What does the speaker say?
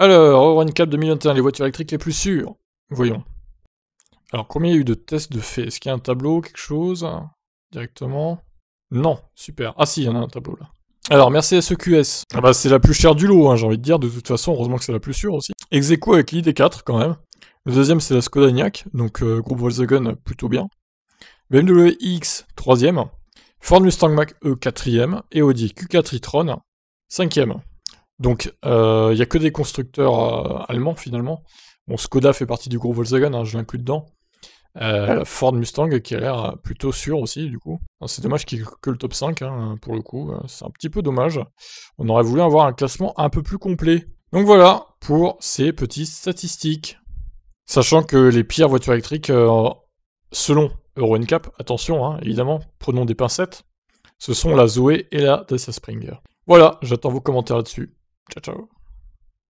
Alors, Euro NCAP 2021, les voitures électriques les plus sûres. Voyons. Alors, combien il y a eu de tests de fait Est-ce qu'il y a un tableau, quelque chose? Directement? Non, super. Ah si, il y en a un tableau là. Alors, Mercedes EQS. Ah bah, c'est la plus chère du lot, hein, j'ai envie de dire. De toute façon, heureusement que c'est la plus sûre aussi. Execo avec l'ID4 quand même. Le deuxième, c'est la Skoda donc euh, groupe Volkswagen plutôt bien. BMW iX, troisième. Ford Mustang Mach-E, quatrième. Et Audi Q4 e-tron, cinquième. Donc, il euh, n'y a que des constructeurs euh, allemands finalement. Bon, Skoda fait partie du groupe Volkswagen, hein, je l'inclus dedans. Euh, Ford Mustang qui a l'air plutôt sûr aussi, du coup. C'est dommage qu'il n'y ait que le top 5, hein, pour le coup. C'est un petit peu dommage. On aurait voulu avoir un classement un peu plus complet. Donc voilà pour ces petites statistiques. Sachant que les pires voitures électriques, selon Euro NCAP, attention, hein, évidemment, prenons des pincettes, ce sont la Zoé et la Dacia Spring. Voilà, j'attends vos commentaires là-dessus. Ciao, ciao.